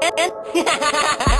¡Ja, ja!